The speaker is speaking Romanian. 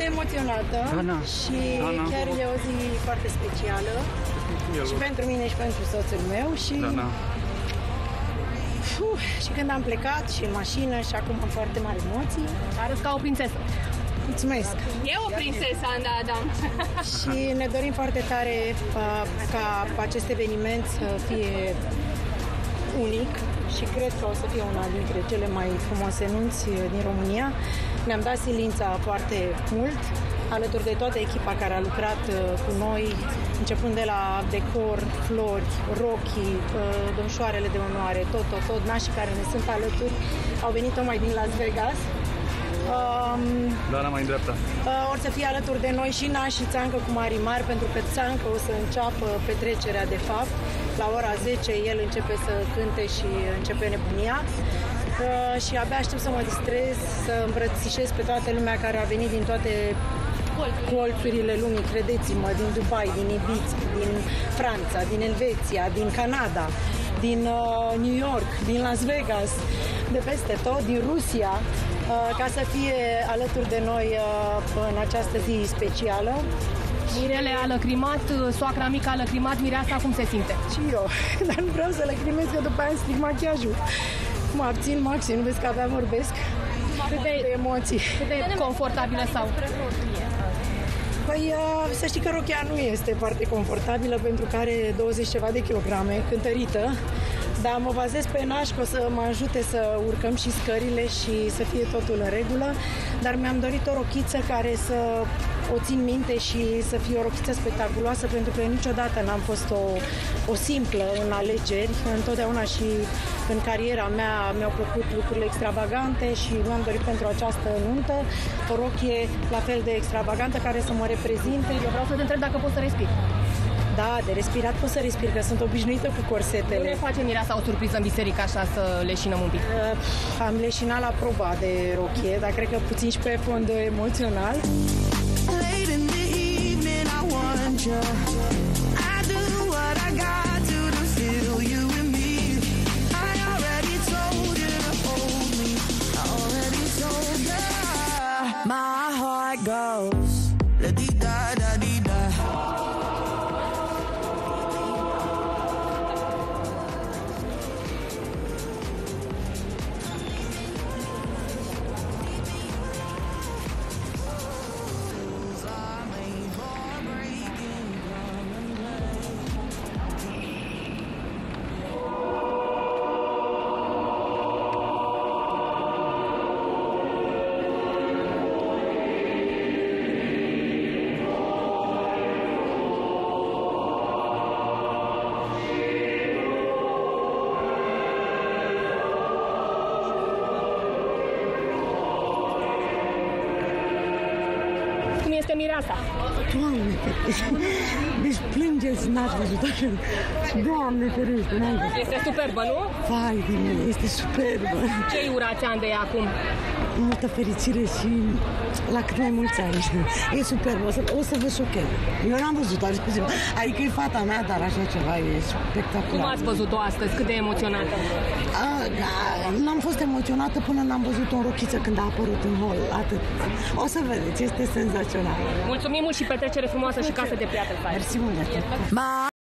foarte emoționată Ana. și Ana. chiar e o zi foarte specială și pentru mine și pentru soțul meu și, Da, da. Uf, și când am plecat și în mașină și acum am foarte mari emoții. Arăți ca o prințesă. Mulțumesc! E o prințesă, Anda Adam. și ne dorim foarte tare uh, ca acest eveniment să fie unic și cred că o să fie una dintre cele mai frumoase nunți din România. Ne-am dat silința foarte mult alături de toată echipa care a lucrat uh, cu noi, începând de la decor, flori, rochii, uh, domșoarele de onoare, tot, tot, tot, nașii care ne sunt alături, au venit tocmai din Las Vegas. Um, Doamna mai în dreapta. Uh, or să fie alături de noi și nașii Țancă cu Mari Mari, pentru că Țancă o să înceapă petrecerea de fapt. La ora 10 el începe să cânte și începe nebunia. Uh, și abia aștept să mă distrez, să îmbrățișez pe toată lumea care a venit din toate colțurile lumii, credeți-mă, din Dubai, din Ibiza, din Franța, din Elveția, din Canada, din uh, New York, din Las Vegas, de peste tot, din Rusia, uh, ca să fie alături de noi uh, în această zi specială. Mirele a lăcrimat, soacra mică a lăcrimat, mireasa cum se simte? Și eu, dar nu vreau să lăcrimez, că după aia îmi stric machiajul. Mă abțin maxim, nu vezi că abia vorbesc. Cât de, de emoții. cât de confortabilă sau? Păi uh, să știi că rochia nu este foarte confortabilă pentru că are 20 ceva de kilograme, cântărită, dar mă bazez pe naș că o să mă ajute să urcăm și scările și să fie totul în regulă, dar mi-am dorit o rochiță care să o țin minte și să fie o rochiță spectaculoasă pentru că niciodată n-am fost o, o simplă în alegeri, întotdeauna și în cariera mea mi-au plăcut lucrurile extravagante și mi-am dorit pentru această nuntă o rochie la fel de extravagantă care să mă reprezinte. Eu vreau să te întreb dacă poți să respiri. Da, de respirat pot să respir, că sunt obișnuită cu Nu corsetele. ne face mireasa o surpriză în biserică așa să leșinăm un pic. Uh, Am leșinat la proba de rochie, dar cred că puțin și pe fond emoțional. Late in the evening, I want you. I do what I got to to feel you in me. I already told you to hold me. I already told you. My heart goes Cum este mireasa? Doamne, deci plângeți, n-ați văzut așa. Doamne ferește, n-am văzut. Este superbă, nu? Vai de mine, este superbă. Ce-i urați Andei acum? Multă fericire și la cât mai mulți ani. E superbă, o să, o să vă șochez. Eu n-am văzut așa ceva. Adică e fata mea, dar așa ceva e Cum spectacular. ați văzut-o astăzi? Cât de emoționată? A, da, n-am fost emoționată până n-am văzut-o în rochiță când a apărut în hol. Atât. O să vedeți, este senzațional. Mulțumim mult și petrecere frumoasă și casă de piatră. Mersi mult. My